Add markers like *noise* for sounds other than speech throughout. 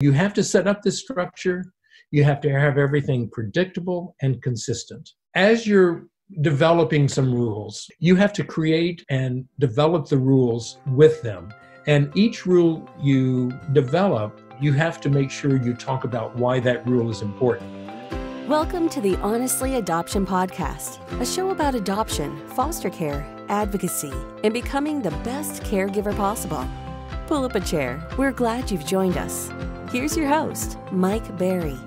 You have to set up this structure. You have to have everything predictable and consistent. As you're developing some rules, you have to create and develop the rules with them. And each rule you develop, you have to make sure you talk about why that rule is important. Welcome to the Honestly Adoption Podcast, a show about adoption, foster care, advocacy, and becoming the best caregiver possible. Pull up a chair. We're glad you've joined us. Here's your host, Mike Berry.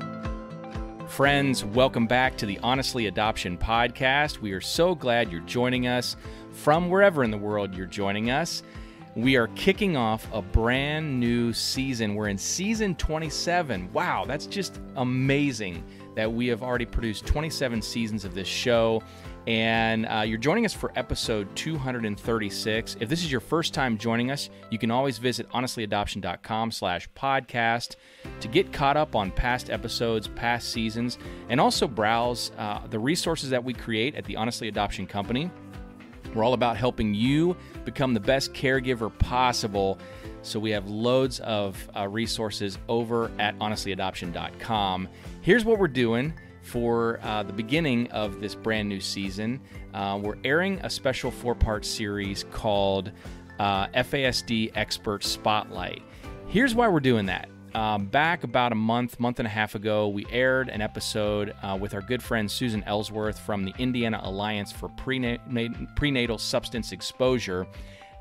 Friends, welcome back to the Honestly Adoption Podcast. We are so glad you're joining us from wherever in the world you're joining us. We are kicking off a brand new season. We're in season 27. Wow, that's just amazing that we have already produced 27 seasons of this show. And uh, you're joining us for episode 236. If this is your first time joining us, you can always visit honestlyadoption.com slash podcast to get caught up on past episodes, past seasons, and also browse uh, the resources that we create at the Honestly Adoption Company. We're all about helping you become the best caregiver possible. So we have loads of uh, resources over at honestlyadoption.com. Here's what we're doing for uh, the beginning of this brand new season. Uh, we're airing a special four part series called uh, FASD Expert Spotlight. Here's why we're doing that. Um, back about a month, month and a half ago, we aired an episode uh, with our good friend Susan Ellsworth from the Indiana Alliance for Prenat- Prenatal Substance Exposure.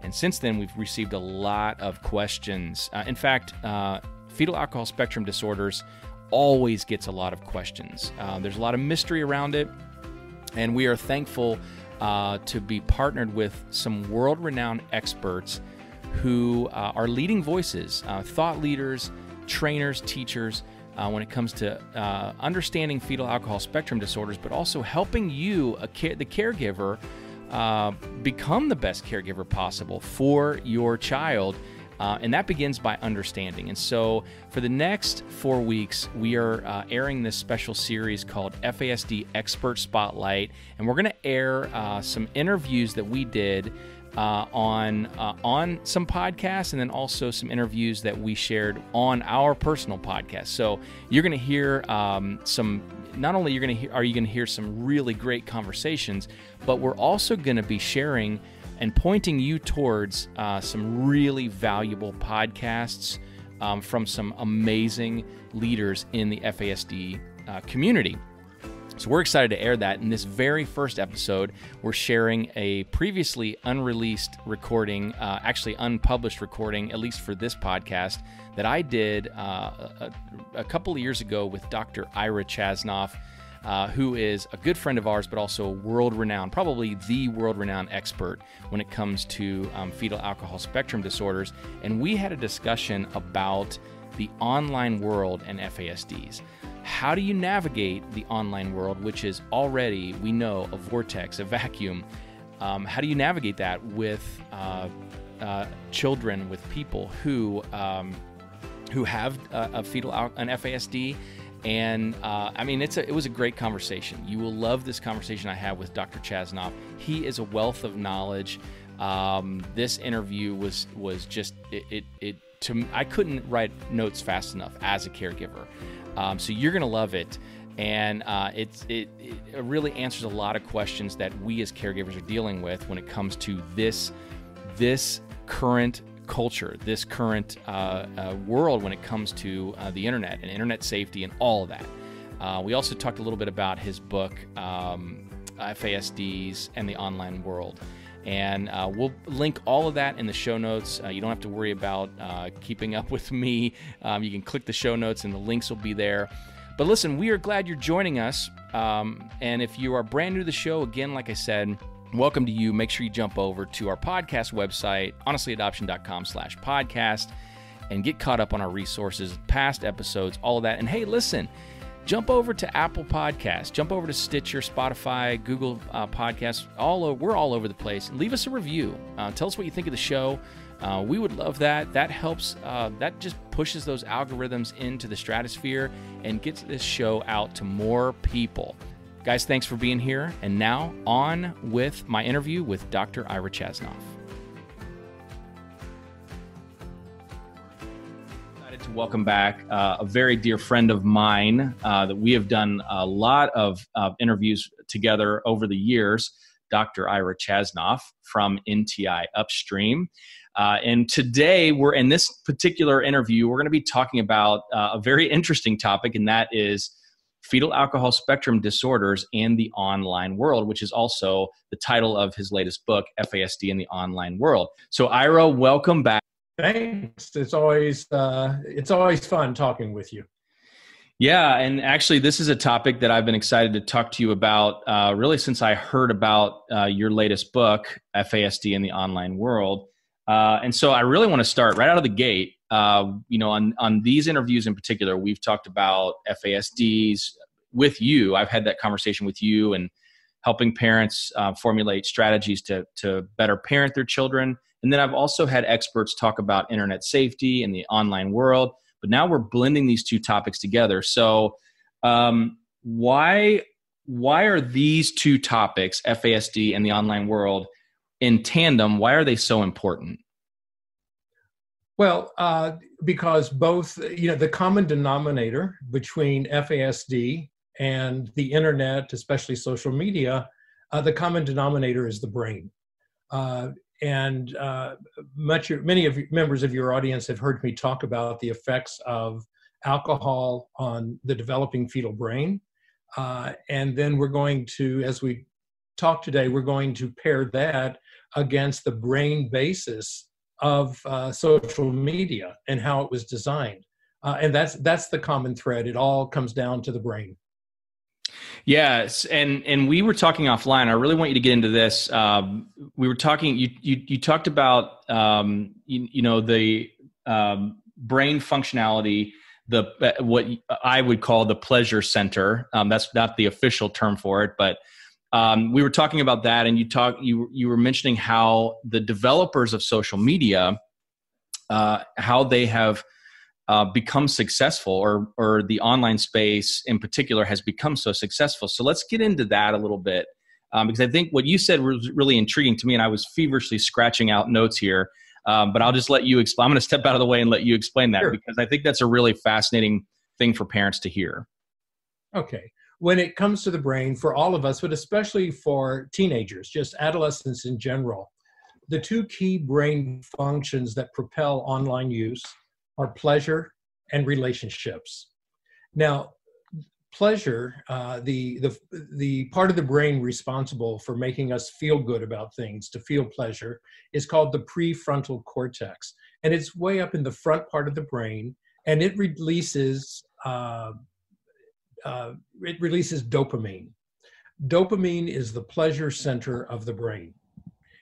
And since then, we've received a lot of questions. Uh, in fact, uh, fetal alcohol spectrum disorders always gets a lot of questions. Uh, there's a lot of mystery around it, and we are thankful uh, to be partnered with some world renowned experts who uh, are leading voices, uh, thought leaders, trainers, teachers. Uh, when it comes to uh, understanding fetal alcohol spectrum disorders, but also helping you, care- the caregiver, become the best caregiver possible for your child uh, and that begins by understanding. And so, for the next four weeks, we are uh, airing this special series called FASD Expert Spotlight. And we're going to air uh, some interviews that we did. Uh, on uh, on some podcasts and then also some interviews that we shared on our personal podcast. So you're going to hear um, some. Not only you're going to hear, are you going to hear some really great conversations, but we're also going to be sharing and pointing you towards uh, some really valuable podcasts um, from some amazing leaders in the FASD uh, community. So we're excited to air that. In this very first episode, we're sharing a previously unreleased recording, uh, actually unpublished recording, at least for this podcast, that I did uh, a, a, couple of years ago with Dr. Ira Chasnoff uh, who is a good friend of ours, but also world renowned, probably the world renowned expert when it comes to um, fetal alcohol spectrum disorders. And we had a discussion about the online world and FASDs. How do you navigate the online world, which is already, we know, a vortex, a vacuum? Um, how do you navigate that with uh, uh, children, with people who um, who have a, a fetal an FASD and uh, I mean, it's a, it was a great conversation. You will love this conversation I had with Dr. Chasnoff. He is a wealth of knowledge. Um, this interview was was just it, it, it to I couldn't write notes fast enough as a caregiver. Um, so you're gonna love it, and uh, it, it it really answers a lot of questions that we as caregivers are dealing with when it comes to this this current culture, this current uh, uh, world when it comes to uh, the internet and internet safety and all of that. Uh, we also talked a little bit about his book, um, FASDs and the Online World. And uh, we'll link all of that in the show notes. Uh, you don't have to worry about keeping up *laughs* with me. Um, you can click the show notes and the links will be there. But listen, we are glad you're joining us. Um, and if you are brand new to the show, again, like I said, welcome to you. Make sure you jump over to our podcast website, honestlyadoption.com slash podcast, and get caught up on our resources, past episodes, all of that. And hey, listen, jump over to Apple Podcasts, jump over to Stitcher, Spotify, Google uh, Podcasts. All over, we're all over the place. Leave us a review. Uh, tell us what you think of the show. Uh, we would love that. That helps. Uh, that just pushes those algorithms into the stratosphere and gets this show out to more people. Guys, thanks for being here. And now on with my interview with Dr. Ira Chasnoff. Excited to welcome back uh, a very dear friend of mine uh, that we have done a lot of uh, interviews together over the years, Dr. Ira Chasnoff from NTI Upstream. Uh, and today, we're in this particular interview, we're going to be talking about uh, a very interesting topic, and that is fetal alcohol spectrum disorders and the online world, which is also the title of his latest book, FASD in the Online World. So, Ira, welcome back. Thanks. It's always uh, it's always fun talking with you. Yeah, and actually, this is a topic that I've been excited to talk to you about uh, really since I heard about uh, your latest book, FASD in the Online World. Uh, and so, I really want to start right out of the gate. Uh, you know, on on these interviews in particular, we've talked about FASDs with you. I've had that conversation with you and helping parents uh, formulate strategies to to better parent their children and then I've also had experts talk about internet safety and the online world. But now we're blending these two topics together. So, um, why why are these two topics, FASD and the online world, in tandem? Why are they so important? Well, uh, because both, you know, the common denominator between FASD and the internet, especially social media, uh, the common denominator is the brain. Uh, and uh, much many of members of your audience have heard me talk about the effects of alcohol on the developing fetal brain uh, and then we're going to as we talk today we're going to pair that against the brain basis of uh, social media and how it was designed uh, and that's that's the common thread it all comes down to the brain Yes, and and we were talking offline. I really want you to get into this. Um, we were talking. You you, you talked about um, you, you, know the um, brain functionality, the uh, what I would call the pleasure center. Um, that's not the official term for it, but um, we were talking about that, and you talk you you were mentioning how the developers of social media, uh, how they have uh, become successful or or the online space in particular has become so successful. So let's get into that a little bit um, because i think what you said was really intriguing to me and i was feverishly scratching out notes here um, but i'll just let you explain i'm going to step out of the way and let you explain that sure. because i think that's a really fascinating thing for parents to hear. Okay when it comes to the brain for all of us but especially for teenagers just adolescents in general the two key brain functions that propel online use are pleasure and relationships. Now, pleasure, uh, the, the, the part of the brain responsible for making us feel good about things, to feel pleasure, is called the prefrontal cortex. And it's way up in the front part of the brain, and it releases, uh, uh, it releases dopamine. Dopamine is the pleasure center of the brain.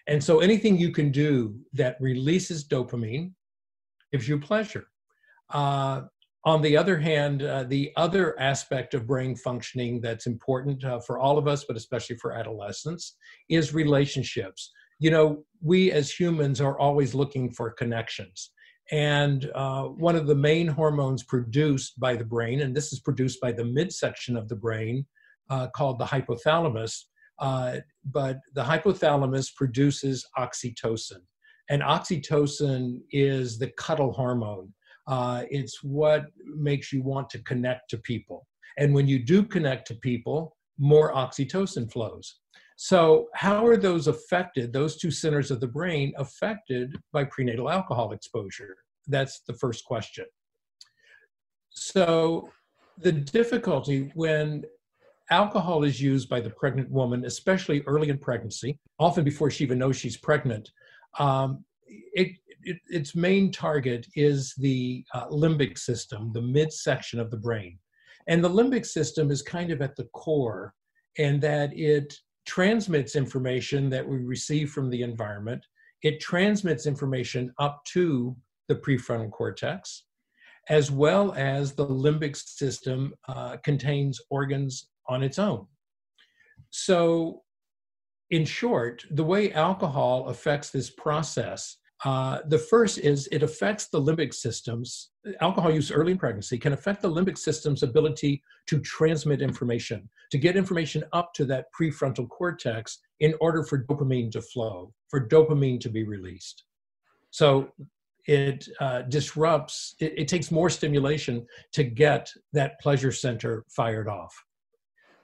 And so anything you can do that releases dopamine gives you pleasure. Uh, on the other hand, uh, the other aspect of brain functioning that's important uh, for all of us, but especially for adolescents, is relationships. You know, we as humans are always looking for connections. And uh, one of the main hormones produced by the brain, and this is produced by the midsection of the brain uh, called the hypothalamus, uh, but the hypothalamus produces oxytocin. And oxytocin is the cuddle hormone. Uh, it's what makes you want to connect to people. And when you do connect to people, more oxytocin flows. So, how are those affected, those two centers of the brain, affected by prenatal alcohol exposure? That's the first question. So, the difficulty when alcohol is used by the pregnant woman, especially early in pregnancy, often before she even knows she's pregnant, um, it, it, its main target is the uh, limbic system, the midsection of the brain. And the limbic system is kind of at the core, and that it transmits information that we receive from the environment. It transmits information up to the prefrontal cortex, as well as the limbic system uh, contains organs on its own. So in short, the way alcohol affects this process, uh, the first is it affects the limbic systems. Alcohol use early in pregnancy can affect the limbic system's ability to transmit information, to get information up to that prefrontal cortex in order for dopamine to flow, for dopamine to be released. So it uh, disrupts, it, it takes more stimulation to get that pleasure center fired off.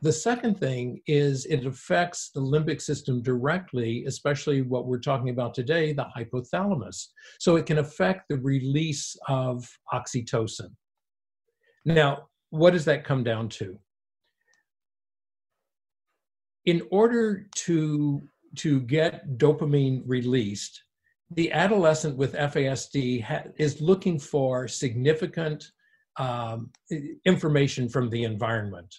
The second thing is it affects the limbic system directly, especially what we're talking about today, the hypothalamus. So it can affect the release of oxytocin. Now, what does that come down to? In order to, to get dopamine released, the adolescent with FASD is looking for significant um, information from the environment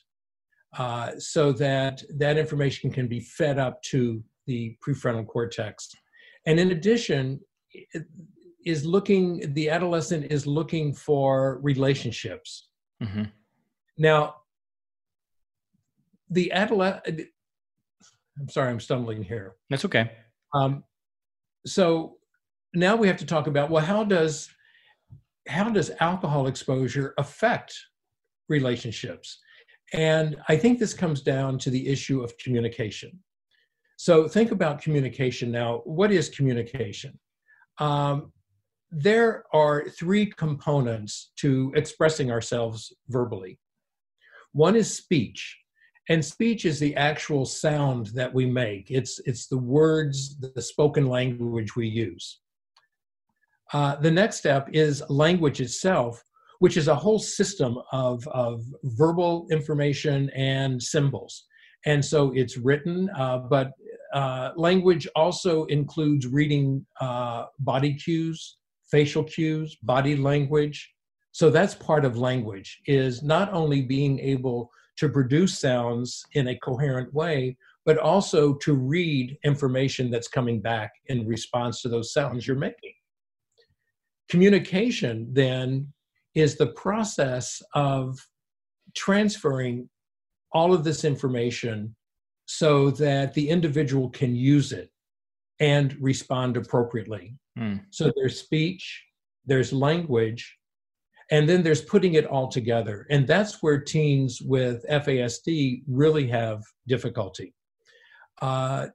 uh, so that that information can be fed up to the prefrontal cortex. And in addition, is looking the adolescent is looking for relationships. Mm-hmm. Now, the adolescent. I'm sorry, I'm stumbling here. That's okay. Um, so now we have to talk about well, how does how does alcohol exposure affect relationships? And I think this comes down to the issue of communication. So think about communication now. What is communication? Um, there are three components to expressing ourselves verbally. One is speech, and speech is the actual sound that we make. It's it's the words, the spoken language we use. Uh, the next step is language itself, which is a whole system of, of verbal information and symbols. And so it's written, uh, but uh, language also includes reading uh, body cues, facial cues, body language. So that's part of language, is not only being able to produce sounds in a coherent way, but also to read information that's coming back in response to those sounds you're making. Communication then is the process of transferring all of this information so that the individual can use it and respond appropriately. Mm. So there's speech, there's language, and then there's putting it all together. And that's where teens with FASD really have difficulty. Uh,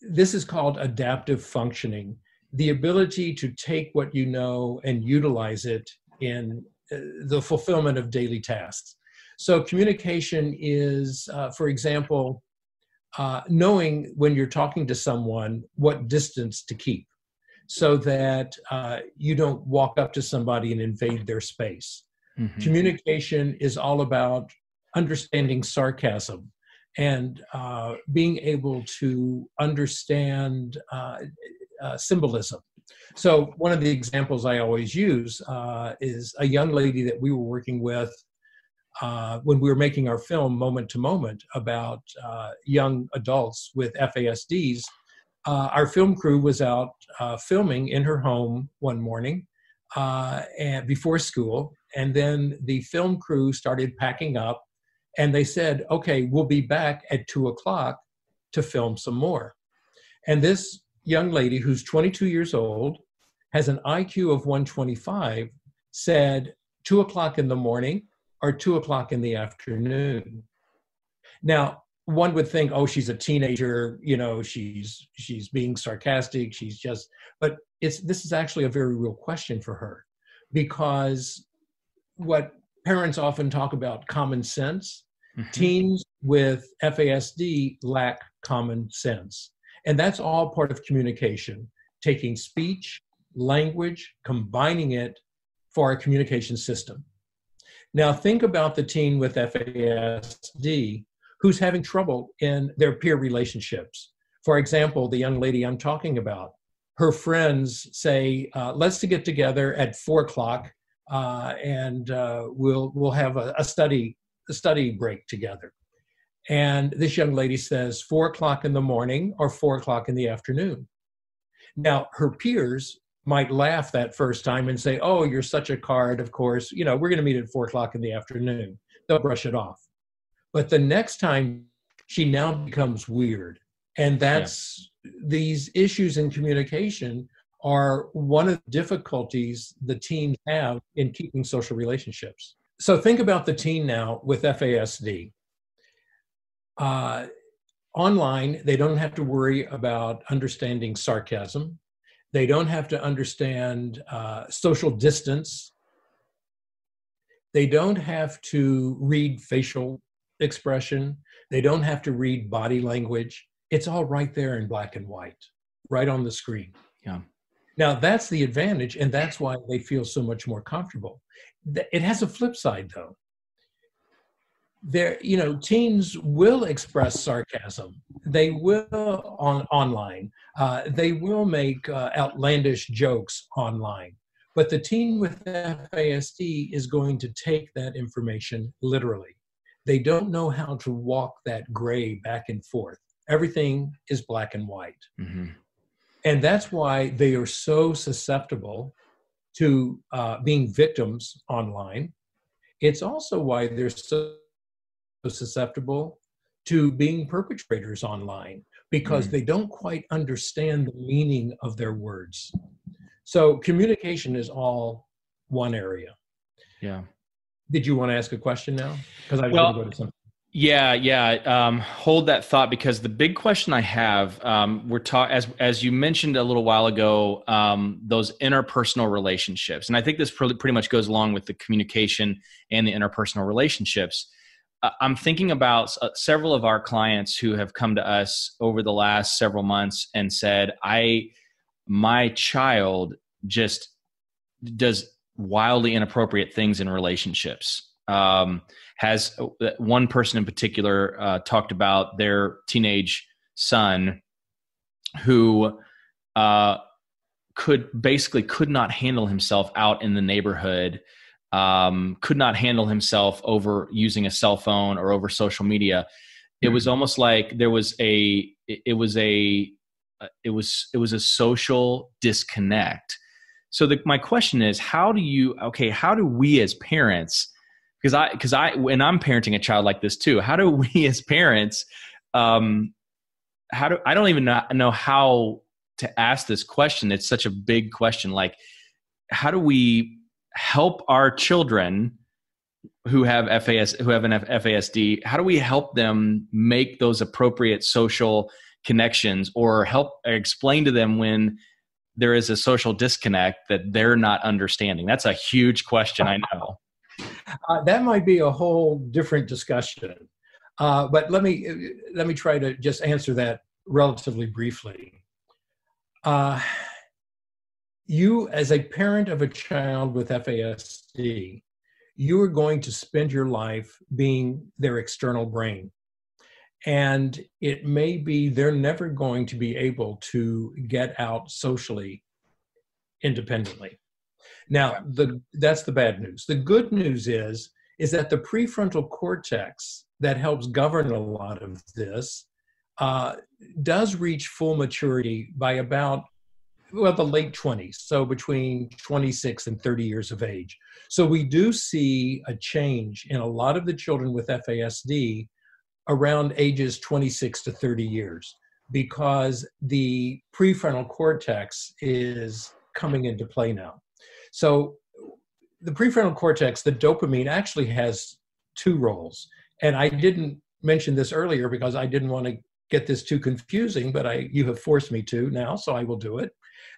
this is called adaptive functioning the ability to take what you know and utilize it in uh, the fulfillment of daily tasks. So, communication is, uh, for example, uh, knowing when you're talking to someone what distance to keep so that uh, you don't walk up to somebody and invade their space. Mm-hmm. Communication is all about understanding sarcasm and uh, being able to understand uh, uh, symbolism. So, one of the examples I always use uh, is a young lady that we were working with uh, when we were making our film Moment to Moment about uh, young adults with FASDs. Uh, our film crew was out uh, filming in her home one morning and before school, and then the film crew started packing up, and they said, "Okay, we'll be back at two o'clock to film some more." And this young lady who's 22 years old, has an IQ of 125, said two o'clock in the morning or two o'clock in the afternoon. Now, one would think, oh, she's a teenager, you know, she's she's being sarcastic, she's just, but it's this is actually a very real question for her, because what parents often talk about common sense, mm-hmm. teens with FASD lack common sense. And that's all part of communication, taking speech, language, combining it for a communication system. Now, think about the teen with FASD who's having trouble in their peer relationships. For example, the young lady I'm talking about, her friends say, uh, "Let's to get together at four o'clock, uh, and uh, we'll we'll have a, a study a study break together." And this young lady says, four o'clock in the morning or four o'clock in the afternoon. Now, her peers might laugh that first time and say, Oh, you're such a card, of course. You know, we're going to meet at four o'clock in the afternoon. They'll brush it off. But the next time, she now becomes weird. And that's yeah. these issues in communication are one of the difficulties the teens have in keeping social relationships. So think about the teen now with FASD. Uh, online, they don't have to worry about understanding sarcasm. They don't have to understand uh, social distance. They don't have to read facial expression. They don't have to read body language. It's all right there in black and white, right on the screen. Yeah. Now, that's the advantage, and that's why they feel so much more comfortable. It has a flip side, though. There, you know, teens will express sarcasm. They will on online. Uh, they will make uh, outlandish jokes online. But the teen with FASD is going to take that information literally. They don't know how to walk that gray back and forth. Everything is black and white. Mm-hmm and that's why they are so susceptible to uh, being victims online. It's also why they're so susceptible to being perpetrators online because mm. they don't quite understand the meaning of their words. So communication is all one area. Yeah. Did you want to ask a question now? Because I was well, going to go to something. Yeah, yeah. Um, hold that thought because the big question I have, um, we're talking as as you mentioned a little while ago, um, those interpersonal relationships, and I think this pretty, pretty much goes along with the communication and the interpersonal relationships. Uh, I'm thinking about uh, several of our clients who have come to us over the last several months and said, "I, my child just does wildly inappropriate things in relationships." Um, has uh, one person in particular uh, talked about their teenage son who uh, could basically could not handle himself out in the neighborhood um, could not handle himself over using a cell phone or over social media it was hmm. almost like there was a it was a it was it was a social disconnect so the, my question is how do you okay how do we as parents because I because I when I'm parenting a child like this too, how do we *laughs* as parents, um, how do I don't even know how to ask this question. It's such a big question. Like, how do we help our children who have FAS who have an FASD? How do we help them make those appropriate social connections, or help explain to them when there is a social disconnect that they're not understanding? That's a huge question. I know. *laughs* Uh, that might be a whole different discussion. Uh, but let me let me try to just answer that relatively briefly. Uh, you, as a parent of a child with FASD, you are going to spend your life being their external brain. And it may be they're never going to be able to get out socially independently. Now, the, that's the bad news. The good news is, is that the prefrontal cortex that helps govern a lot of this uh, does reach full maturity by about well the late 20s so between 26 and 30 years of age so we do see a change in a lot of the children with fasd around ages 26 to 30 years because the prefrontal cortex is coming into play now so the prefrontal cortex, the dopamine, actually has two roles. And I didn't mention this earlier because I didn't want to get this too confusing, but I you have forced me to now, so I will do it.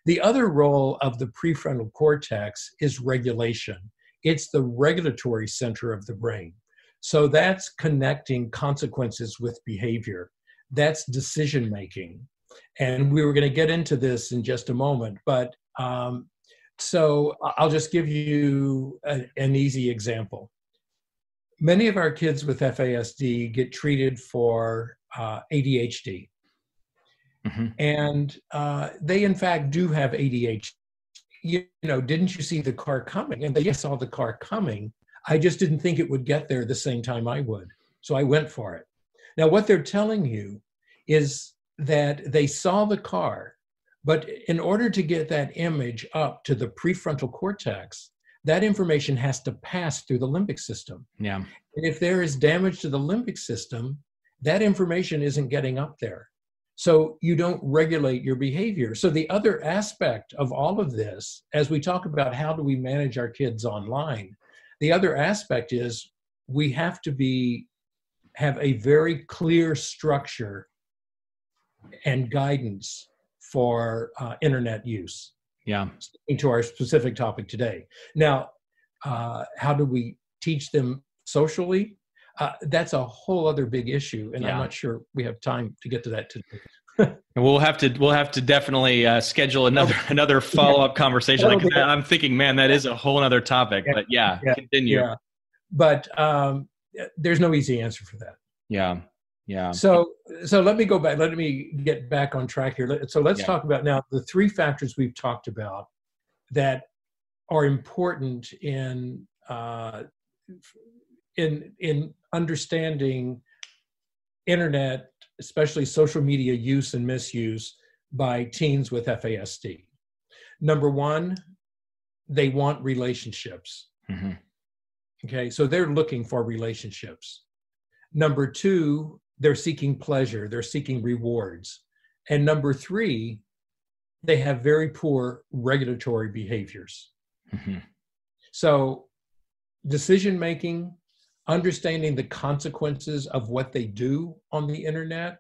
The other role of the prefrontal cortex is regulation. It's the regulatory center of the brain. So that's connecting consequences with behavior. That's decision making. And we were going to get into this in just a moment, but um, so I'll just give you a, an easy example. Many of our kids with FASD get treated for uh, ADHD. Mm-hmm. And uh, they, in fact, do have ADHD. You, you know, didn't you see the car coming? And they saw the car coming. I just didn't think it would get there the same time I would. So I went for it. Now, what they're telling you is that they saw the car but in order to get that image up to the prefrontal cortex, that information has to pass through the limbic system. Yeah. And if there is damage to the limbic system, that information isn't getting up there. So you don't regulate your behavior. So the other aspect of all of this, as we talk about how do we manage our kids online, the other aspect is we have to be have a very clear structure and guidance for uh, internet use. Yeah. To our specific topic today. Now, uh, how do we teach them socially? Uh, that's a whole other big issue, and yeah. I'm not sure we have time to get to that today. *laughs* and we'll have to we'll have to definitely uh, schedule another another follow *laughs* up yeah. conversation. Like, I'm thinking, man, that is a whole other topic. But yeah, yeah, continue. Yeah. But um, there's no easy answer for that. Yeah, yeah. So so let me go back. Let me get back on track here. So let's talk about now the three factors we've talked about that are important in uh, in in understanding internet especially social media use and misuse by teens with FASD. Number one, they want relationships. Mm-hmm. Okay, so they're looking for relationships. Number two, they're seeking pleasure, they're seeking rewards. And number three, they have very poor regulatory behaviors. Mm-hmm. So, decision making, understanding the consequences of what they do on the internet,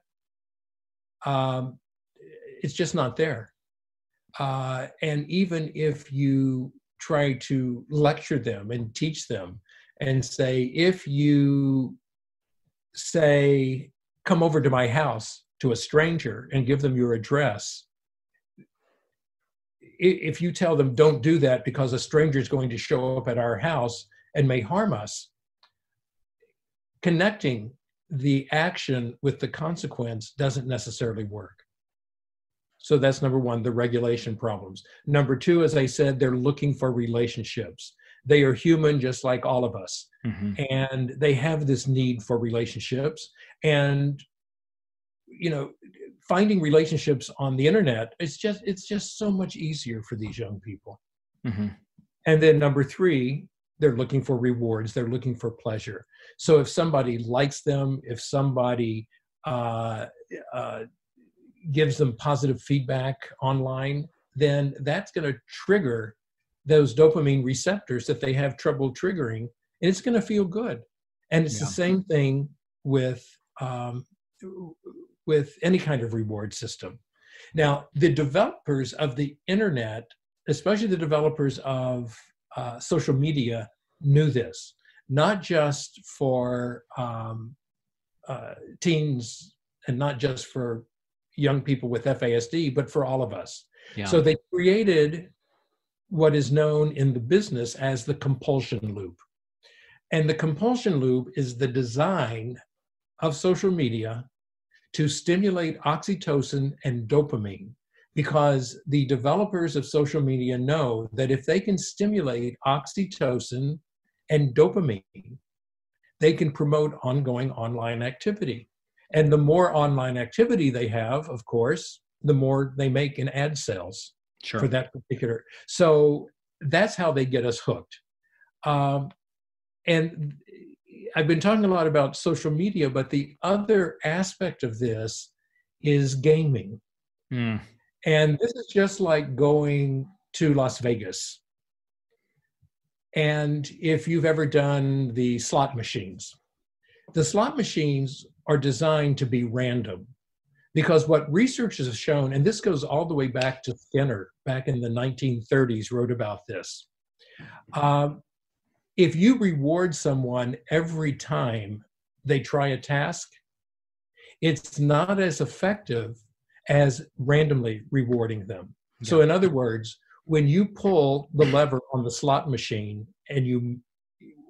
um, it's just not there. Uh, and even if you try to lecture them and teach them and say, if you say, come over to my house to a stranger and give them your address, if you tell them don't do that because a stranger is going to show up at our house and may harm us, connecting the action with the consequence doesn't necessarily work. So that's number one, the regulation problems. Number two, as I said, they're looking for relationships. They are human just like all of us. Mm-hmm. And they have this need for relationships. And, you know, finding relationships on the internet, it's just it's just so much easier for these young people. Mm-hmm. And then number three, they're looking for rewards they're looking for pleasure. So if somebody likes them if somebody uh, uh, gives them positive feedback online then that's going to trigger those dopamine receptors that they have trouble triggering and it's going to feel good. And it's yeah. the same thing with um, with any kind of reward system. Now the developers of the internet especially the developers of uh, social media knew this, not just for um, uh, teens and not just for young people with FASD, but for all of us. Yeah. So they created what is known in the business as the compulsion loop. And the compulsion loop is the design of social media to stimulate oxytocin and dopamine because the developers of social media know that if they can stimulate oxytocin and dopamine, they can promote ongoing online activity. And the more online activity they have, of course, the more they make in ad sales sure. for that particular. So that's how they get us hooked. Um, and I've been talking a lot about social media, but the other aspect of this is gaming. Mm. And this is just like going to Las Vegas and if you've ever done the slot machines, the slot machines are designed to be random because what researchers have shown, and this goes all the way back to Skinner, back in the 1930s, wrote about this. Um, if you reward someone every time they try a task, it's not as effective as randomly rewarding them. Yeah. So, in other words, when you pull the lever on the slot machine and you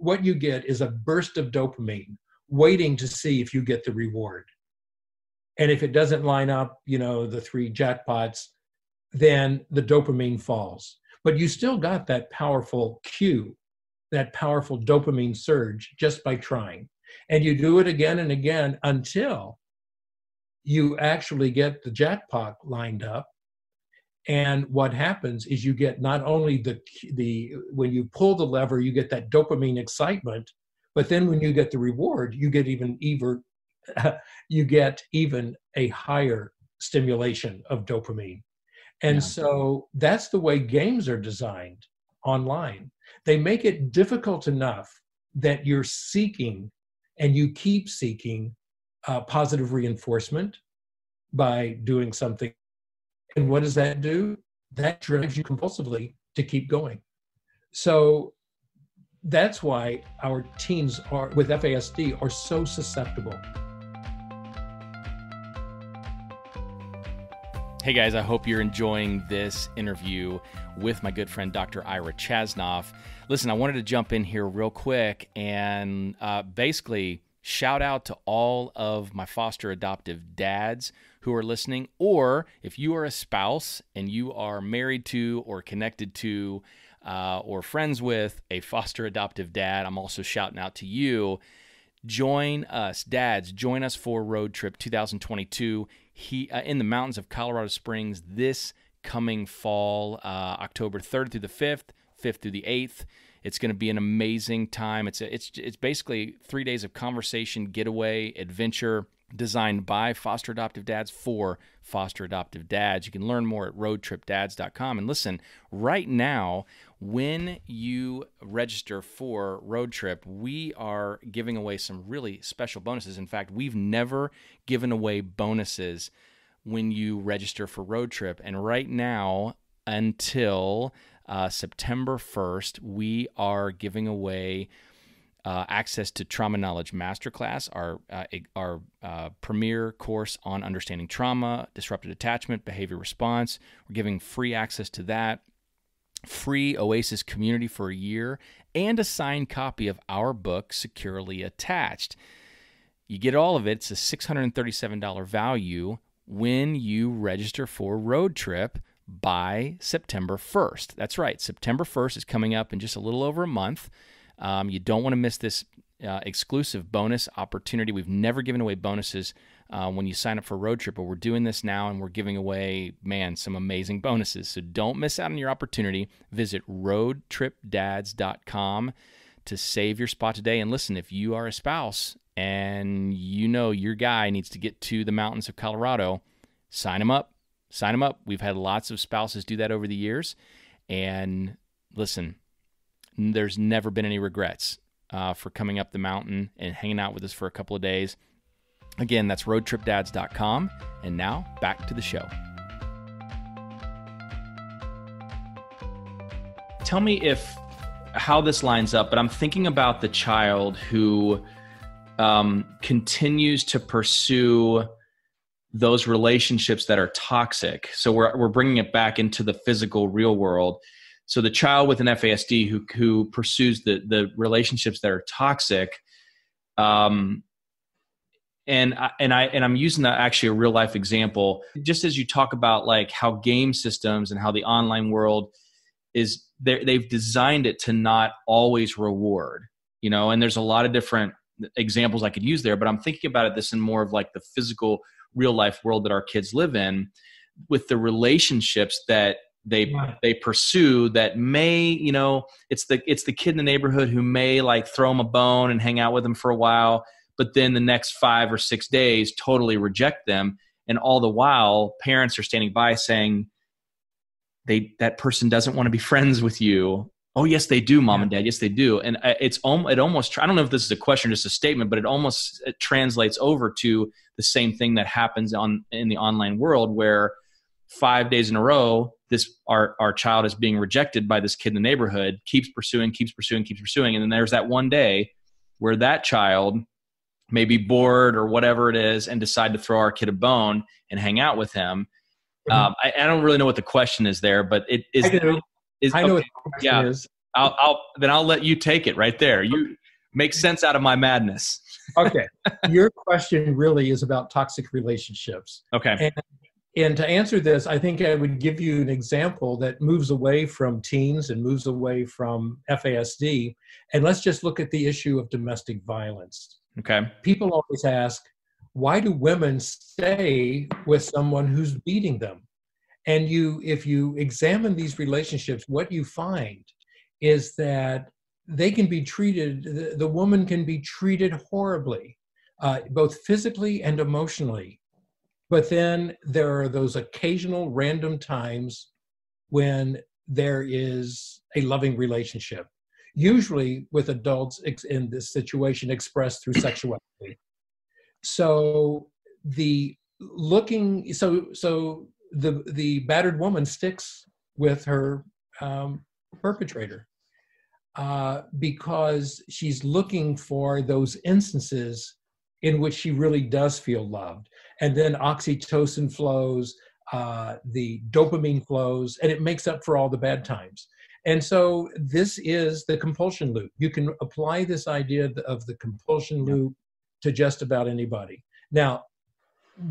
what you get is a burst of dopamine waiting to see if you get the reward and if it doesn't line up you know the three jackpots then the dopamine falls but you still got that powerful cue that powerful dopamine surge just by trying and you do it again and again until you actually get the jackpot lined up. And what happens is you get not only the the when you pull the lever you get that dopamine excitement but then when you get the reward you get even even *laughs* you get even a higher stimulation of dopamine. And yeah. so that's the way games are designed online. They make it difficult enough that you're seeking and you keep seeking uh, positive reinforcement by doing something And what does that do? That drives you compulsively to keep going. So that's why our teens are with FASD are so susceptible. Hey guys, I hope you're enjoying this interview with my good friend Dr. Ira Chasnoff. Listen, I wanted to jump in here real quick and uh, basically shout out to all of my foster adoptive dads who are listening, or if you are a spouse and you are married to or connected to uh, or friends with a foster adoptive dad, I'm also shouting out to you. Join us, dads. Join us for Road Trip 2022 he, uh, in the mountains of Colorado Springs this coming fall, uh, October 3rd through the 5th, 5th through the 8th. It's going to be an amazing time. It's a, it's it's basically three days of conversation, getaway, adventure, designed by foster adoptive dads for foster adoptive dads. You can learn more at roadtripdads.com. And listen, right now, when you register for Road Trip, we are giving away some really special bonuses. In fact, we've never given away bonuses when you register for Road Trip. And right now, until uh, September 1st, we are giving away uh, access to Trauma Knowledge Masterclass, our uh, our uh, premier course on understanding trauma, disrupted attachment, behavior response. We're giving free access to that, free Oasis community for a year, and a signed copy of our book, Securely Attached. You get all of it. It's a $637 value when you register for Road Trip by September 1st. That's right. September 1st is coming up in just a little over a month. Um, you don't want to miss this uh, exclusive bonus opportunity. We've never given away bonuses uh, when you sign up for Road Trip, but we're doing this now and we're giving away, man, some amazing bonuses. So don't miss out on your opportunity. Visit roadtripdads.com to save your spot today. And listen, if you are a spouse and you know your guy needs to get to the mountains of Colorado, sign him up. Sign them up. We've had lots of spouses do that over the years. And listen, there's never been any regrets uh, for coming up the mountain and hanging out with us for a couple of days. Again, that's roadtripdads.com. And now back to the show. Tell me if how this lines up, but I'm thinking about the child who um, continues to pursue those relationships that are toxic. So we're, we're bringing it back into the physical real world so the child with an FASD who who pursues the the relationships that are toxic, um, and I, and I and I'm using that actually a real life example. Just as you talk about like how game systems and how the online world is they've designed it to not always reward, you know. And there's a lot of different examples I could use there, but I'm thinking about it this in more of like the physical real life world that our kids live in with the relationships that they yeah. they pursue that may you know it's the it's the kid in the neighborhood who may like throw him a bone and hang out with him for a while but then the next five or six days totally reject them and all the while parents are standing by saying they that person doesn't want to be *laughs* friends with you oh yes they do mom yeah. and dad yes they do and uh, it's it almost i don't know if this is a question or just a statement but it almost it translates over to the same thing that happens on in the online world where five days in a row this our our child is being rejected by this kid in the neighborhood keeps pursuing keeps pursuing keeps pursuing. And then there's that one day where that child may be bored or whatever it is and decide to throw our kid a bone and hang out with him. Mm-hmm. um, I, I, don't really know what the question is there but it is I know, is, I know okay, what the yeah, is. I'll, I'll then i'll let you take it right there. You make sense out of my madness okay your question really is about toxic relationships okay and and to answer this, I think I would give you an example that moves away from teens and moves away from FASD. And let's just look at the issue of domestic violence. Okay. People always ask, why do women stay with someone who's beating them? And you, if you examine these relationships, what you find is that they can be treated, the, the woman can be treated horribly, uh, both physically and emotionally but then there are those occasional random times when there is a loving relationship, usually with adults in this situation expressed through sexuality. So the looking so so the the battered woman sticks with her um, perpetrator uh, because she's looking for those instances in which she really does feel loved. And then oxytocin flows, uh, the dopamine flows, and it makes up for all the bad times. And so this is the compulsion loop. You can apply this idea of the compulsion loop to just about anybody. Now,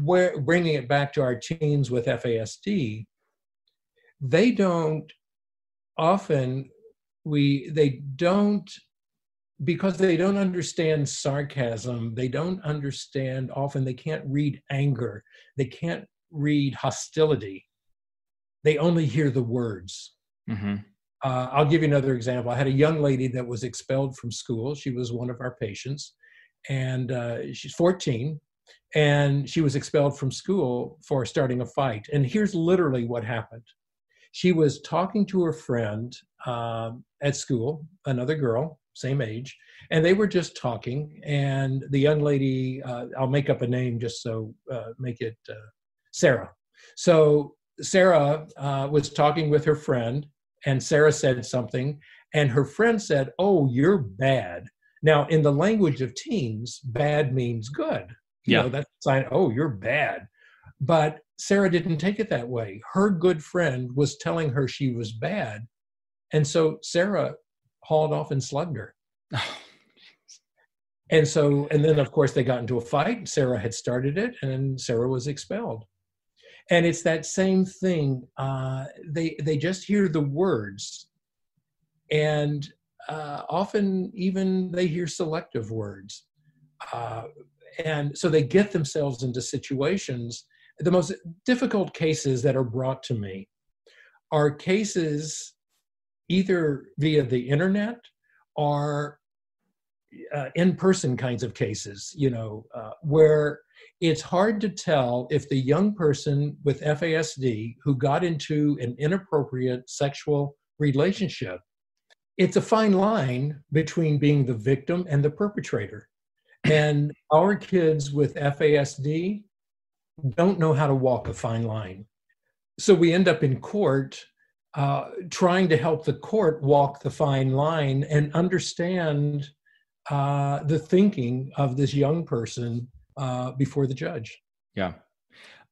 where, bringing it back to our teens with FASD, they don't often we they don't because they don't understand sarcasm they don't understand often they can't read anger they can't read hostility. They only hear the words. Mm-hmm. uh, i'll give you another example. I had a young lady that was expelled from school. She was one of our patients. And uh, she's 14 and she was expelled from school for starting a fight. And here's literally what happened she was talking to her friend um, at school, another girl, same age, and they were just talking. And the young lady, uh, I'll make up a name just so uh, make it uh, Sarah. So Sarah uh, was talking with her friend, and Sarah said something, and her friend said, "Oh, you're bad." Now, in the language of teens, bad means good. You yeah. know, that's sign, oh, you're bad. But Sarah didn't take it that way. Her good friend was telling her she was bad. And so Sarah hauled off and slugged her. *sighs* and so, and then of course they got into a fight. Sarah had started it and Sarah was expelled. And it's that same thing. Uh, they, they just hear the words and uh, often even they hear selective words. Uh, and so they get themselves into situations the most difficult cases that are brought to me are cases either via the internet or uh, in-person kinds of cases you know uh, where it's hard to tell if the young person with fasd who got into an inappropriate sexual relationship it's a fine line between being the victim and the perpetrator. And our kids with fasd don't know how to walk a fine line. So we end up in court uh, trying to help the court walk the fine line and understand uh, the thinking of this young person uh, before the judge. Yeah,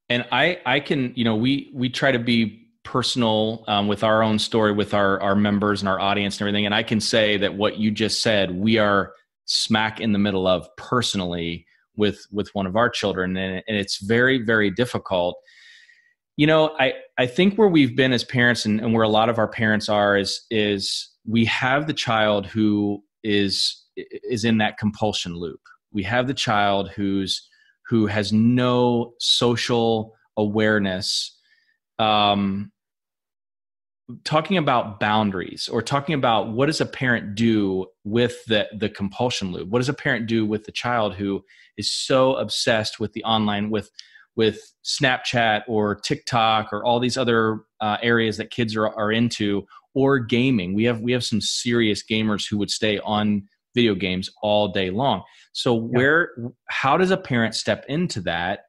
and I I can you know we we try to be personal um, with our own story with our our members and our audience and everything, and I can say that what you just said we are smack in the middle of personally with with one of our children and, and it's very very difficult. You know i i think where we've been as parents and, and where a lot of our parents are is is we have the child who is is in that compulsion loop. We have the child who's who has no social awareness um talking about boundaries or talking about what does a parent do with the the compulsion loop? What does a parent do with the child who is so obsessed with the online with with snapchat or tiktok or all these other uh, areas that kids are, are into or gaming? We have we have some serious gamers who would stay on video games all day long. So yeah. where how does a parent step into that?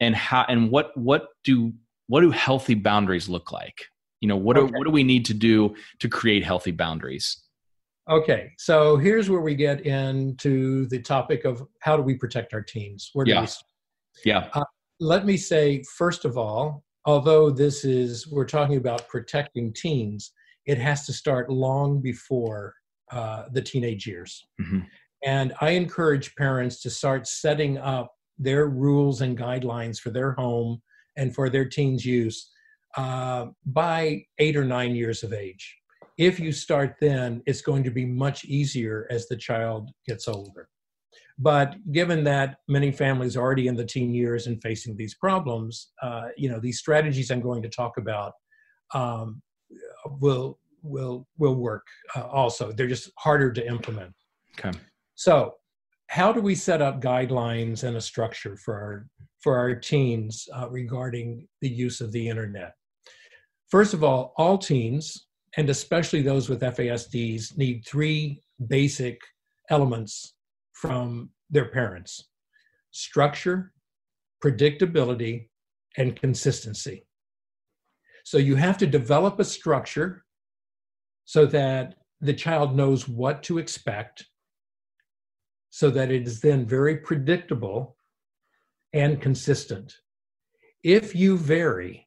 And how and what what do what do healthy boundaries look like you know what, okay. do, what do we need to do to create healthy boundaries okay so here's where we get into the topic of how do we protect our teens where do yeah. we start? yeah uh, let me say first of all although this is we're talking about protecting teens it has to start long before uh, the teenage years mm-hmm. and i encourage parents to start setting up their rules and guidelines for their home and for their teens use uh, by eight or nine years of age. If you start then, it's going to be much easier as the child gets older. But given that many families are already in the teen years and facing these problems, uh, you know these strategies I'm going to talk about um, will will will work. Uh, also, they're just harder to implement. Okay. So, how do we set up guidelines and a structure for our for our teens uh, regarding the use of the internet? First of all, all teens, and especially those with FASDs, need three basic elements from their parents structure, predictability, and consistency. So you have to develop a structure so that the child knows what to expect, so that it is then very predictable and consistent. If you vary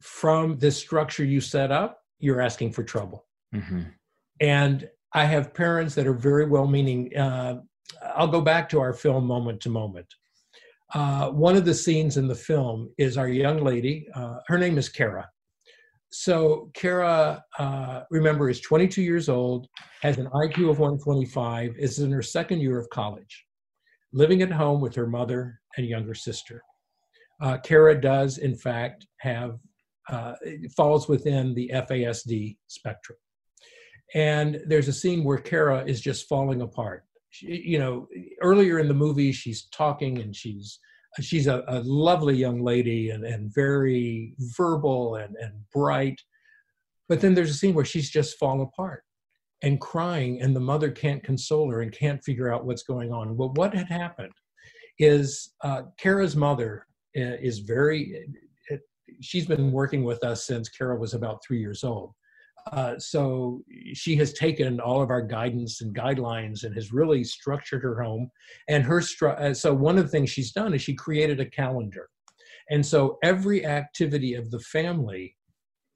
from this structure you set up, you're asking for trouble. Mm-hmm. And I have parents that are very well meaning. Uh, I'll go back to our film moment to moment. Uh, one of the scenes in the film is our young lady. Uh, her name is Kara. So Kara, uh, remember, is 22 years old, has an IQ of 125, is in her second year of college, living at home with her mother and younger sister. Uh, Kara does, in fact, have uh, falls within the FASD spectrum. And there's a scene where Kara is just falling apart. She, you know, earlier in the movie, she's talking and she's she's a, a lovely young lady and, and very verbal and, and bright. But then there's a scene where she's just fallen apart and crying, and the mother can't console her and can't figure out what's going on. Well, what had happened is uh, Kara's mother uh, is very, she's been working with us since Kara was about three years old. Uh, so she has taken all of our guidance and guidelines and has really structured her home. And her stru- uh, so one of the things she's done is she created a calendar, and so every activity of the family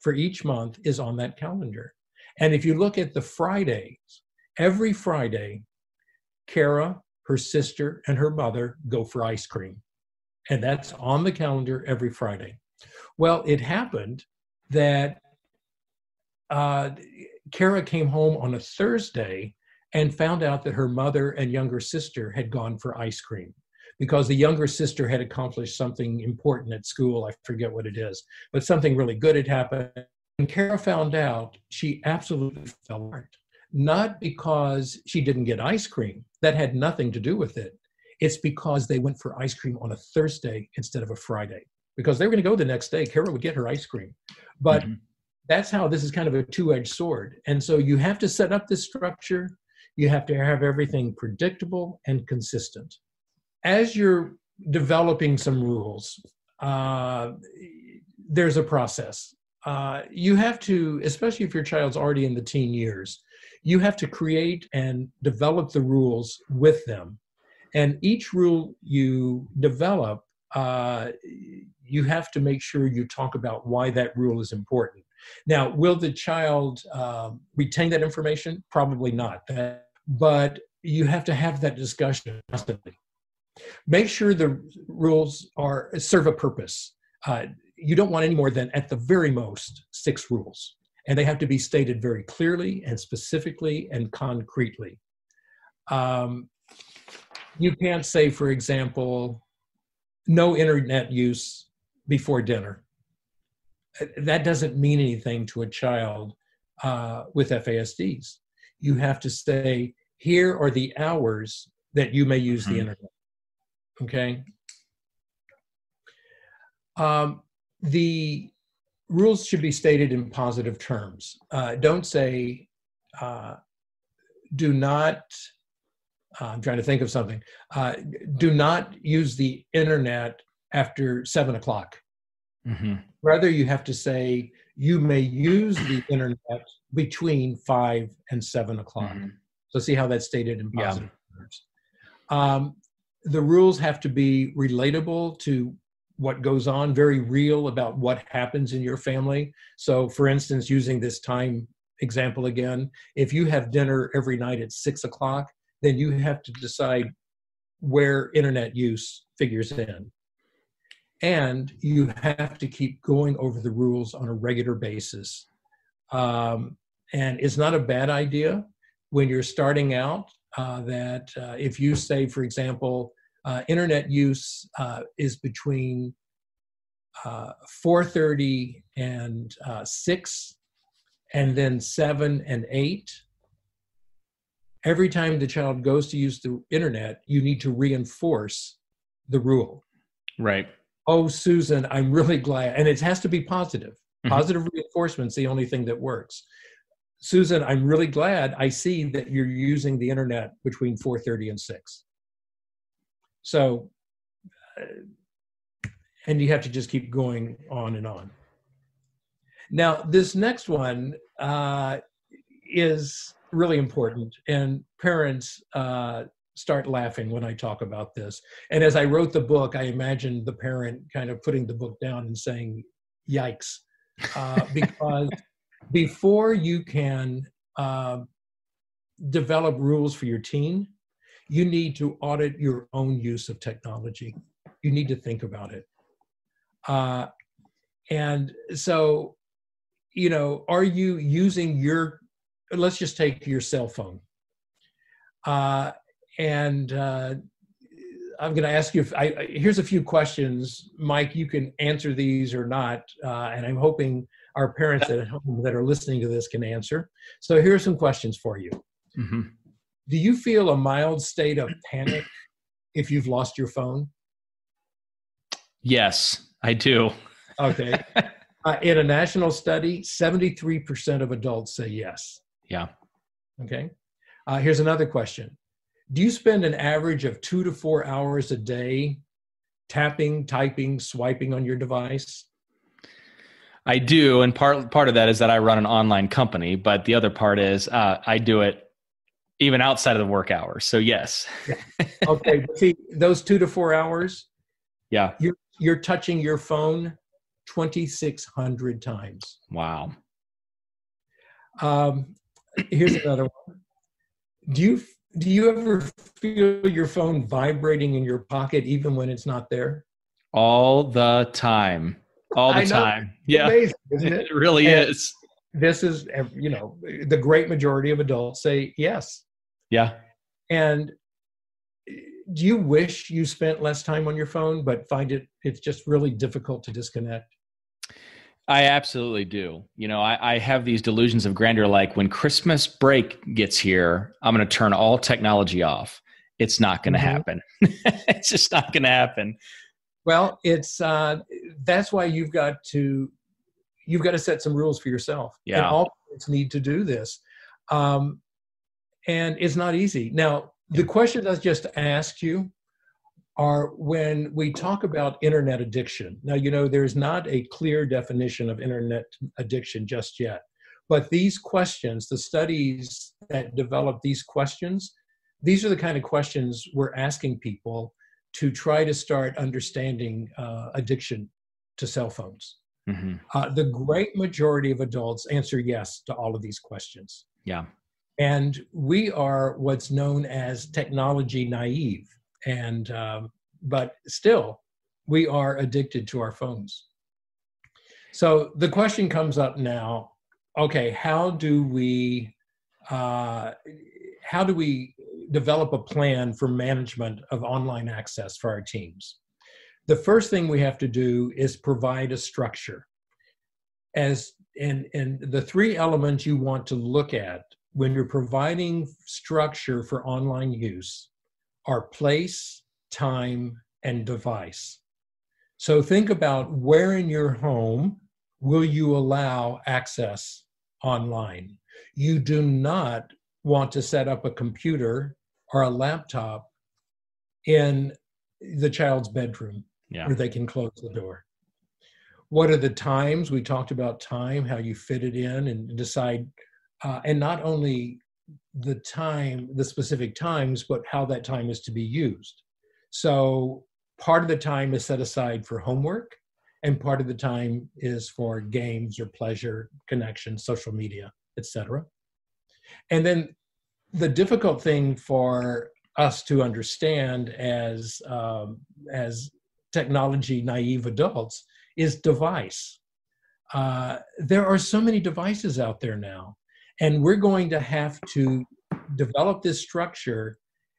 for each month is on that calendar. And if you look at the Fridays, every Friday, Kara, her sister, and her mother go for ice cream, and that's on the calendar every Friday. Well, it happened that uh, Kara came home on a Thursday and found out that her mother and younger sister had gone for ice cream because the younger sister had accomplished something important at school. I forget what it is, but something really good had happened. And Kara found out, she absolutely fell apart. Not because she didn't get ice cream, that had nothing to do with it. It's because they went for ice cream on a Thursday instead of a Friday. Because they were going to go the next day, Kara would get her ice cream. But mm-hmm. that's how this is kind of a two-edged sword. And so you have to set up this structure. You have to have everything predictable and consistent. As you're developing some rules uh, there's a process. Uh, you have to especially if your child's already in the teen years you have to create and develop the rules with them. And each rule you develop uh, you have to make sure you talk about why that rule is important now, will the child um, retain that information? Probably not. But you have to have that discussion constantly. Make sure the rules are serve a purpose. Uh, you don't want any more than, at the very most, six rules, and they have to be stated very clearly and specifically and concretely. Um, you can't say, for example, no internet use before dinner that doesn't mean anything to a child uh, with FASDs. You have to say, here are the hours that you may use the mm-hmm. internet. Okay. Um, the rules should be stated in positive terms. Uh, don't say, uh, do not, uh, I'm trying to think of something, uh, do not use the internet after seven o'clock. Mm-hmm. Rather, you have to say you may use the internet between five and seven o'clock. Mm-hmm. So see how that's stated in positive yeah. terms. Um, the rules have to be relatable to what goes on, very real about what happens in your family. So, for instance, using this time example again, if you have dinner every night at six o'clock, then you have to decide where internet use figures in and you have to keep going over the rules on a regular basis. Um, and it's not a bad idea when you're starting out uh, that uh, if you say, for example, uh, internet use uh, is between 4.30 uh, and uh, 6 and then 7 and 8 every time the child goes to use the internet you need to reinforce the rule right oh susan i'm really glad and it has to be positive. Mm-hmm. positive reinforcement's the only thing that works. Susan i'm really glad i see that you're using the internet between 4.30 and 6 so uh, and you have to just keep going on and on. Now, this next one uh, is really important, and parents uh, start laughing when I talk about this. And as I wrote the book, I imagined the parent kind of putting the book down and saying, "Yikes," uh, *laughs* because before you can uh, develop rules for your teen, you need to audit your own use of technology. You need to think about it. Uh, and so, you know, are you using your, let's just take your cell phone. Uh, and uh, I'm going to ask you if I, here's a few questions, Mike. You can answer these or not, uh, and I'm hoping our parents at home that are listening to this can answer. So here's some questions for you. Mm-hmm. Do you feel a mild state of panic if you've lost your phone? Yes, I do. Okay. *laughs* uh, in a national study, 73% of adults say yes. Yeah. Okay. Uh, here's another question Do you spend an average of two to four hours a day tapping, typing, swiping on your device? I do, and part part of that is that I run an online company, but the other part is uh, I do it even outside of the work hours. So yes. *laughs* okay. See those two to four hours. Yeah. You're you're touching your phone 2,600 times. Wow. Um, *clears throat* here's another one. Do you do you ever feel your phone vibrating in your pocket even when it's not there? All the time. All the time. Yeah. Amazing, *laughs* isn't it? It really and is. This is, you know, the great majority of adults say yes. Yeah. And eh, do you wish you spent less time on your phone, but find it it's just really difficult to disconnect? I absolutely do. You know, I, I, have these delusions of grandeur. Like when Christmas break gets here, I'm going to turn all technology off. It's not going to mm-hmm. happen. *laughs* it's just not going to happen. Well, it's uh, that's why you've got to you've got to set some rules for yourself. Yeah, and all parents need to do this. Um, and it's not easy. Now, the question I just asked you are when we talk about internet addiction. Now, you know, there's not a clear definition of internet addiction just yet, but these questions, the studies that develop these questions, these are the kind of questions we're asking people to try to start understanding uh, addiction to cell phones. Mm-hmm. Uh, the great majority of adults answer yes to all of these questions. Yeah. And we are what's known as technology naive. And, um, but still, we are addicted to our phones. So the question comes up now okay, how do we, uh, how do we develop a plan for management of online access for our teams? The first thing we have to do is provide a structure. As and and the three elements you want to look at when you're providing structure for online use are place, time, and device. So think about where in your home will you allow access online. You do not want to set up a computer or a laptop in the child's bedroom yeah. where they can close the door. What are the times? We talked about time, how you fit it in and decide uh, and not only the time, the specific times, but how that time is to be used. So part of the time is set aside for homework, and part of the time is for games or pleasure, connection, social media, etc. And then the difficult thing for us to understand as um, as technology naive adults is device. Uh, there are so many devices out there now and we're going to have to develop this structure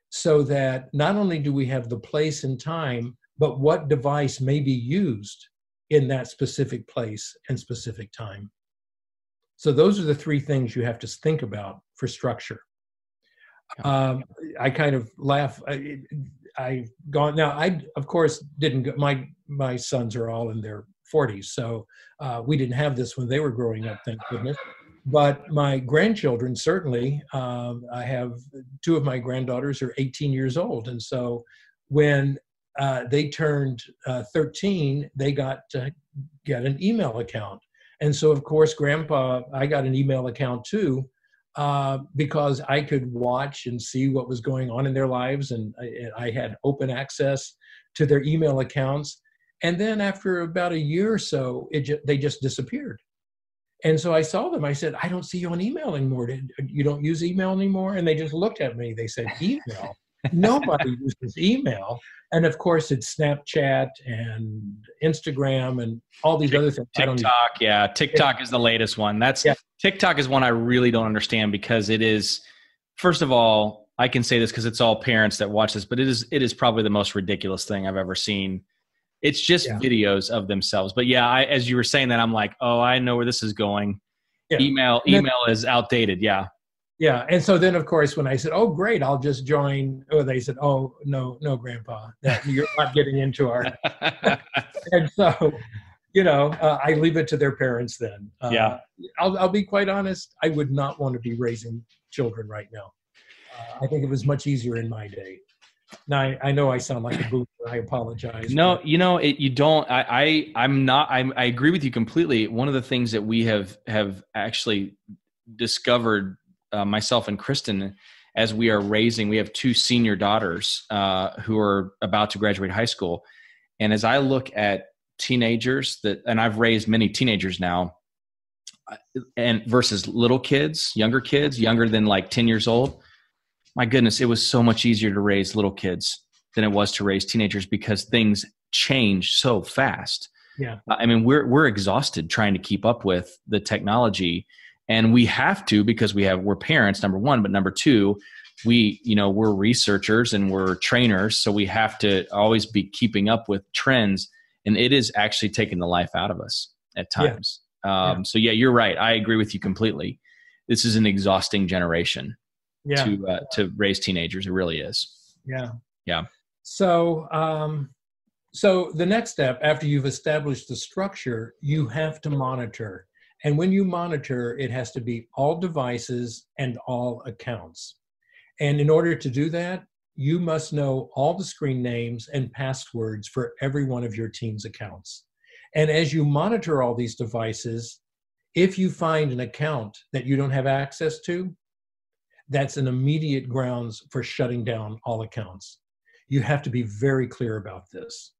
so that not only do we have the place and time, but what device may be used in that specific place and specific time. So those are the three things you have to think about for structure. Um, I kind of laugh. I, I've gone now. I of course didn't. Go, my my sons are all in their 40s, so uh, we didn't have this when they were growing up. Thank goodness but my grandchildren certainly um, i have two of my granddaughters are 18 years old and so when uh, they turned uh, 13 they got to get an email account And so, of course, Grandpa, I got an email account too, uh, because I could watch and see what was going on in their lives, and I, I had open access to their email accounts. And then after about a year or so, it ju- they just disappeared. And so I saw them. I said, I don't see you on email anymore. Uh, you don't use email anymore? And they just looked at me. They said, Email? Nobody *laughs* uses email. And of course, it's Snapchat and Instagram and all these other things. TikTok, yeah. TikTok is the latest one. That's yeah. TikTok is one I really don't understand because it is, first of all, I can say this because it's all parents that watch this, but it is it is probably the most ridiculous thing I've ever seen it's just yeah. videos of themselves. But yeah, I, as you were saying that, I'm like, oh, I know where this is going. Yeah. Email email is outdated. Yeah. Yeah, and so then of course when I said, "Oh, great, I'll just join," oh, they said, "Oh, no, no, Grandpa, that you're not getting into our." *laughs* and so, you know, uh, I leave it to their parents. Then, uh, yeah, I'll, I'll be quite honest. I would not want to be raising children right now. Uh, I think it was much easier in my day. Now I, I, know I sound like a boomer. I apologize. No, you know it, you don't. I, I am not. I'm, I agree with you completely. One of the things that we have have actually discovered uh, myself and Kristin as we are raising. We have two senior daughters uh, who are about to graduate high school, and as I look at teenagers that, and I've raised many teenagers now, uh, and versus little kids, younger kids, younger than like ten years old my goodness, it was so much easier to raise little kids than it was to raise teenagers because things change so fast. Yeah. I mean, we're we're exhausted trying to keep up with the technology and we have to because we have we're parents number 1, but number 2, we, you know, we're researchers and we're trainers, so we have to always be keeping up with trends and it is actually taking the life out of us at times. Yeah. Um, yeah. so yeah, you're right. I agree with you completely. This is an exhausting generation yeah. to uh, to raise teenagers. It really is. Yeah. Yeah. So um, so the next step after you've established the structure, you have to monitor. And when you monitor, it has to be all devices and all accounts. And in order to do that, you must know all the screen names and passwords for every one of your team's accounts. And as you monitor all these devices, if you find an account that you don't have access to, that's an immediate grounds for shutting down all accounts. You have to be very clear about this.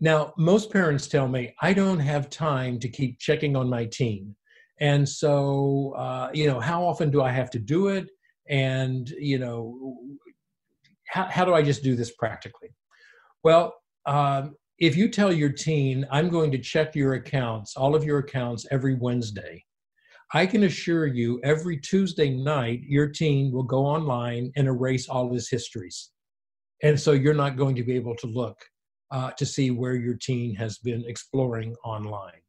Now, most parents tell me, I don't have time to keep checking on my teen. And so, uh, you know, how often do I have to do it? And, you know, how, how do I just do this practically? Well, um, if you tell your teen, I'm going to check your accounts, all of your accounts every Wednesday, I can assure you every Tuesday night, your teen will go online and erase all his histories. And so you're not going to be able to look uh, to see where your teen has been exploring online.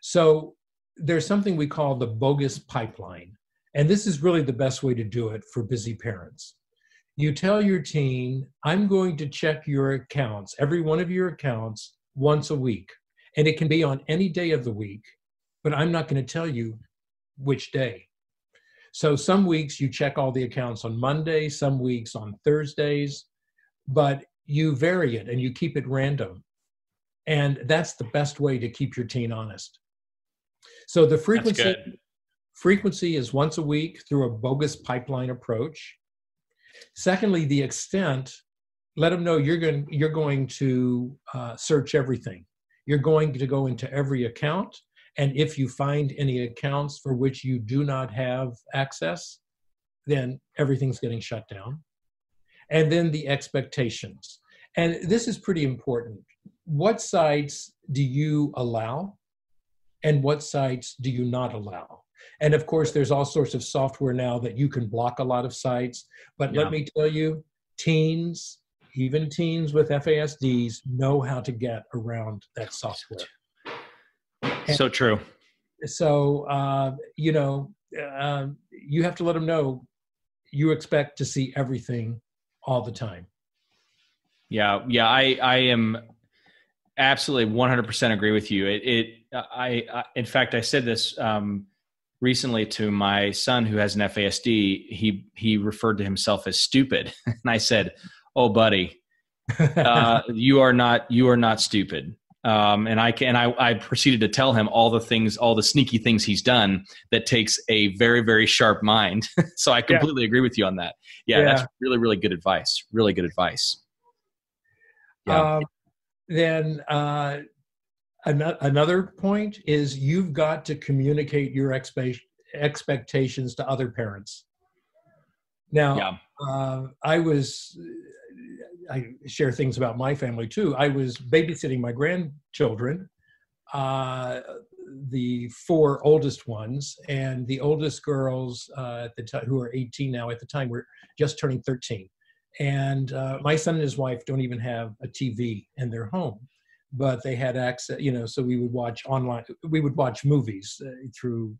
So there's something we call the bogus pipeline. And this is really the best way to do it for busy parents. You tell your teen, I'm going to check your accounts, every one of your accounts, once a week. And it can be on any day of the week but I'm not going to tell you which day. So some weeks you check all the accounts on Monday, some weeks on Thursdays, but you vary it and you keep it random. And that's the best way to keep your teen honest. So the frequency frequency is once a week through a bogus pipeline approach. Secondly, the extent, let them know you're going you're going to uh, search everything. You're going to go into every account and if you find any accounts for which you do not have access, then everything's getting shut down. And then the expectations. And this is pretty important. What sites do you allow? And what sites do you not allow? And of course, there's all sorts of software now that you can block a lot of sites. But yeah. let me tell you, teens, even teens with FASDs, know how to get around that software so true. So uh, you know, uh, you have to let them know you expect to see everything all the time. Yeah, yeah, I I am absolutely 100% agree with you. It, it I, I, in fact I said this um, recently to my son who has an FASD. He he referred to himself as stupid, *laughs* and I said, "Oh, buddy, *laughs* uh, you are not you are not stupid. Um, and I can, and I, I proceeded to tell him all the things, all the sneaky things he's done that takes a very, very sharp mind. *laughs* so I completely yeah. agree with you on that. Yeah, yeah, that's really, really good advice. Really good advice. Yeah. Um, then uh, an- another point is you've got to communicate your expe- expectations to other parents. Now, yeah. uh, I was I share things about my family too. I was babysitting my grandchildren, uh, the four oldest ones, and the oldest girls uh, at the time, who are 18 now, at the time were just turning 13. And uh, my son and his wife don't even have a TV in their home, but they had access. You know, so we would watch online. We would watch movies uh, through,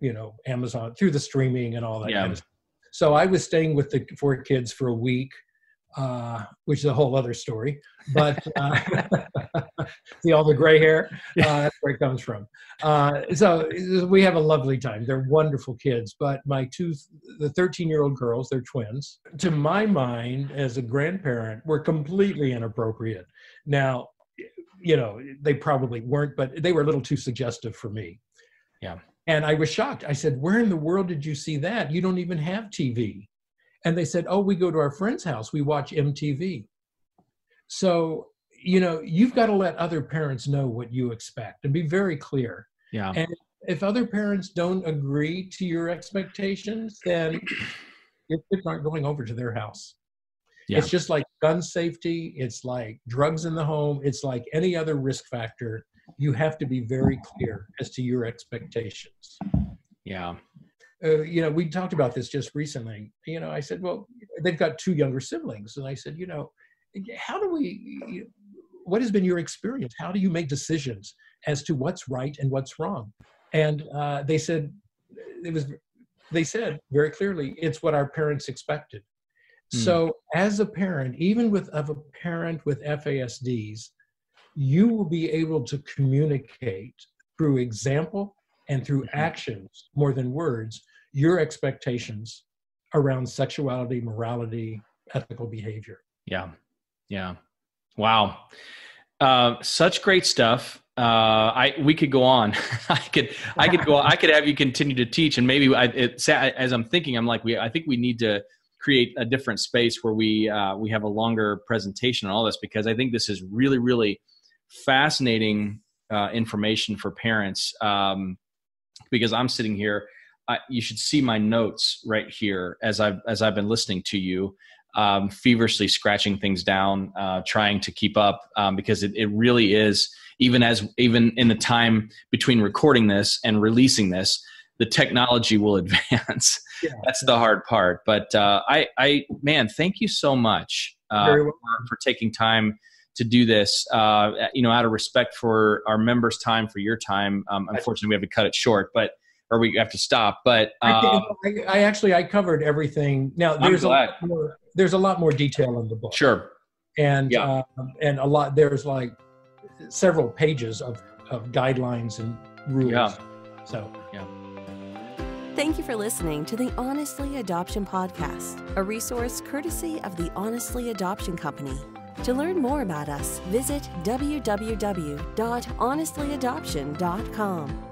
you know, Amazon through the streaming and all that. Yeah. Kind of so I was staying with the four kids for a week uh, which is a whole other story. But uh, *laughs* see all the gray hair, uh, that's where it comes from. Uh, so we have a lovely time. They're wonderful kids. But my two, the 13 year old girls, they're twins. To my mind, as a grandparent, were completely inappropriate. Now, you know, they probably weren't, but they were a little too suggestive for me. Yeah. And I was shocked. I said, Where in the world did you see that? You don't even have TV. And they said, oh, we go to our friend's house, we watch MTV. So, you know, you've got to let other parents know what you expect and be very clear. Yeah. And if other parents don't agree to your expectations, then your kids aren't going over to their house. Yeah. It's just like gun safety, it's like drugs in the home, it's like any other risk factor. You have to be very clear as to your expectations. Yeah uh, you know, we talked about this just recently. You know, I said, well, they've got two younger siblings, and I said, you know, how do we? What has been your experience? How do you make decisions as to what's right and what's wrong? And uh, they said, it was. They said very clearly, it's what our parents expected. Mm. So, as a parent, even with of a parent with FASDs, you will be able to communicate through example and through mm-hmm. actions more than words your expectations around sexuality, morality, ethical behavior. Yeah. Yeah. Wow. Uh, such great stuff. Uh, I we could go on. *laughs* I could I could go. I could have you continue to teach, and maybe I, it, as I'm thinking, I'm like, we I think we need to create a different space where we uh, we have a longer presentation on all this because I think this is really really fascinating uh, information for parents. Um, because I'm sitting here I, you should see my notes right here as I've as I've been listening to you, um, feverishly scratching things down, uh, trying to keep up um, because it, it really is even as even in the time between recording this and releasing this, the technology will *laughs* advance. Yeah. That's the hard part. But uh, I, I, man, thank you so much uh, well. for, for, taking time to do this. Uh, you know, out of respect for our members' time, for your time. Um, unfortunately, we have to cut it short, but or we have to stop. But um, I, I, actually I covered everything. Now there's a lot more, there's a lot more detail in the book. Sure. And yeah. um, and a lot there's like several pages of, of guidelines and rules. Yeah. So yeah. Thank you for listening to the Honestly Adoption Podcast, a resource courtesy of the Honestly Adoption Company. To learn more about us, visit www.honestlyadoption.com.